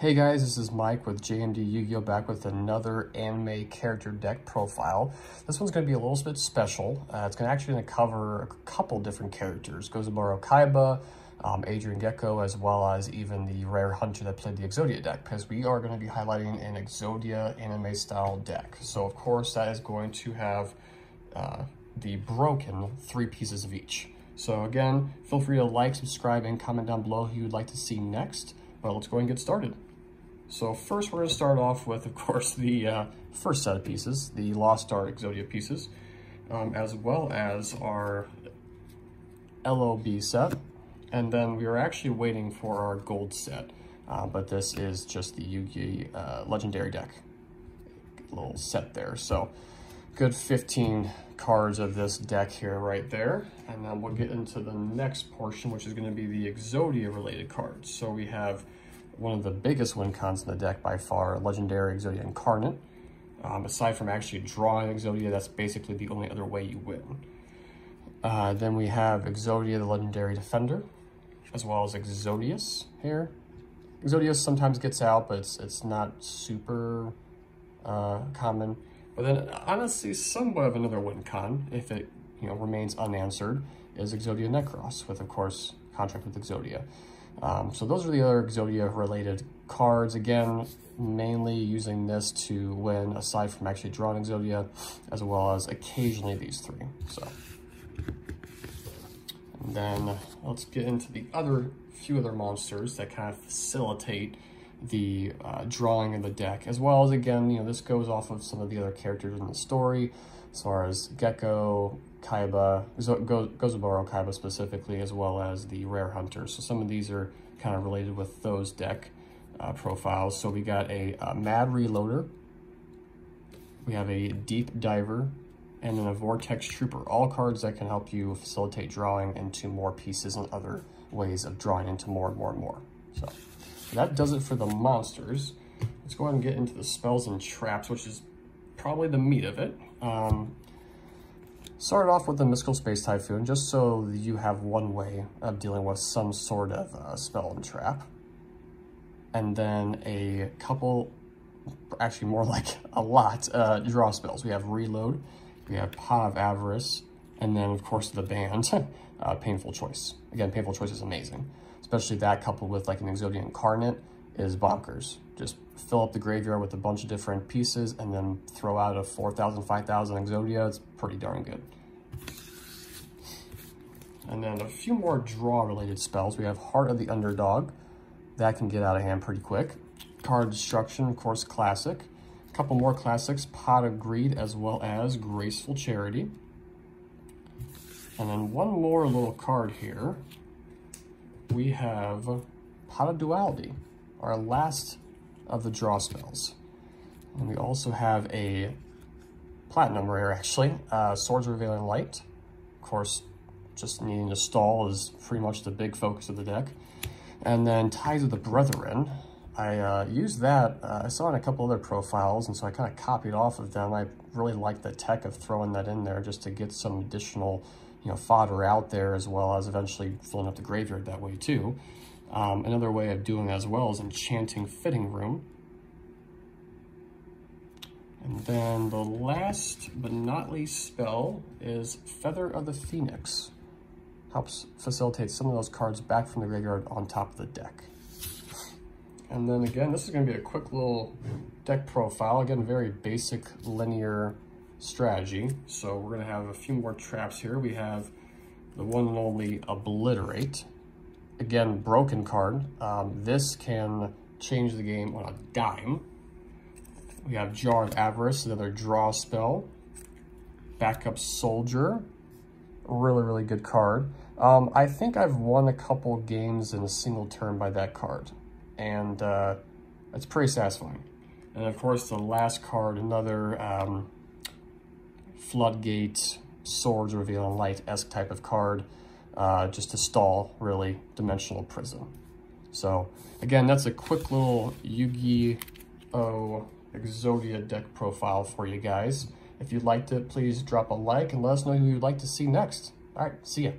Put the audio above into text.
Hey guys, this is Mike with JMD Yu-Gi-Oh! back with another anime character deck profile. This one's going to be a little bit special. Uh, it's gonna actually going to cover a couple different characters. Gozaburo Kaiba, um, Adrian Gecko, as well as even the rare hunter that played the Exodia deck, because we are going to be highlighting an Exodia anime style deck. So of course that is going to have uh, the broken three pieces of each. So again, feel free to like, subscribe, and comment down below who you'd like to see next. But let's go and get started. So first we're to start off with, of course, the uh, first set of pieces, the Lost Art Exodia pieces, um, as well as our LOB set. And then we are actually waiting for our gold set, uh, but this is just the Yu-Gi uh, Legendary deck little set there. So good 15 cards of this deck here right there. And then we'll get into the next portion, which is going to be the Exodia related cards. So we have one of the biggest win cons in the deck by far, Legendary Exodia Incarnate. Um, aside from actually drawing Exodia, that's basically the only other way you win. Uh, then we have Exodia, the Legendary Defender, as well as Exodius here. Exodius sometimes gets out, but it's, it's not super uh, common. But then, honestly, somewhat of another win con, if it you know remains unanswered, is Exodia Necros, with, of course, contract with Exodia. Um, so those are the other Exodia related cards. Again, mainly using this to win aside from actually drawing Exodia, as well as occasionally these three. So and then let's get into the other few other monsters that kind of facilitate the uh, drawing of the deck, as well as again, you know, this goes off of some of the other characters in the story, as far as Gecko, Kaiba, Gozaburo Kaiba specifically, as well as the Rare Hunter. So some of these are kind of related with those deck uh, profiles. So we got a, a Mad Reloader, we have a Deep Diver, and then a Vortex Trooper. All cards that can help you facilitate drawing into more pieces and other ways of drawing into more and more and more. So that does it for the monsters. Let's go ahead and get into the spells and traps, which is probably the meat of it. Um, Started off with the Mystical Space Typhoon, just so you have one way of dealing with some sort of uh, spell and trap. And then a couple, actually more like a lot, uh, draw spells. We have Reload, we have Pot of Avarice, and then of course the banned, uh, Painful Choice. Again, Painful Choice is amazing, especially that coupled with like an Exodia Incarnate is bonkers. Just fill up the graveyard with a bunch of different pieces and then throw out a 4,000, 5,000 Exodia. It's pretty darn good. And then a few more draw-related spells. We have Heart of the Underdog. That can get out of hand pretty quick. Card Destruction, of course, classic. A couple more classics, Pot of Greed, as well as Graceful Charity. And then one more little card here. We have Pot of Duality, our last of the draw spells. And we also have a platinum rare, actually, uh, Swords Revealing Light. Of course, just needing to stall is pretty much the big focus of the deck. And then Ties of the Brethren. I uh, used that, uh, I saw in a couple other profiles, and so I kind of copied off of them. I really like the tech of throwing that in there just to get some additional you know, fodder out there, as well as eventually filling up the graveyard that way too. Um, another way of doing as well is Enchanting Fitting Room. And then the last but not least spell is Feather of the Phoenix. Helps facilitate some of those cards back from the graveyard on top of the deck. And then again, this is going to be a quick little deck profile. Again, very basic linear strategy. So we're going to have a few more traps here. We have the one and only Obliterate. Again, broken card. Um, this can change the game on a dime. We have Jar of Avarice, another draw spell. Backup Soldier, really, really good card. Um, I think I've won a couple games in a single turn by that card, and uh, it's pretty satisfying. And of course, the last card, another um, Floodgate, Swords reveal Revealing Light-esque type of card, uh, just to stall, really, Dimensional Prism. So, again, that's a quick little Yu-Gi-Oh! Exodia deck profile for you guys. If you liked it, please drop a like and let us know who you'd like to see next. All right, see ya.